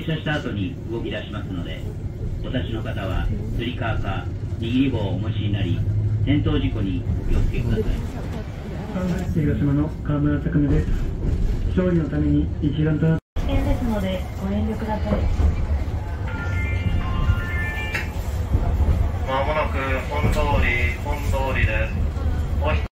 停車した後に動き出しますのでお立ちの方はつり革か握り棒をお持ちになり転倒事故にお気をつけください広島の河村拓夢です勝利のために一丸となって危険ですのでご遠慮ください。まもなく本通り、本通りです。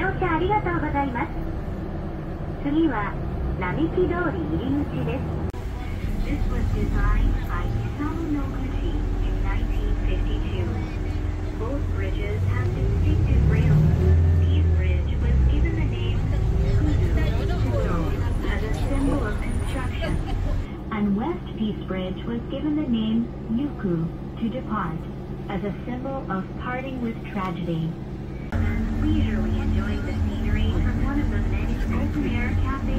乗車ありがとうございます次は並木通り入り口です This was designed by Isamu Noguchi in 1952. Both bridges have distinctive rails. East Bridge was given the name Kudu as a symbol of construction, and West Peace Bridge was given the name Yuku to depart as a symbol of parting with tragedy. Leisurely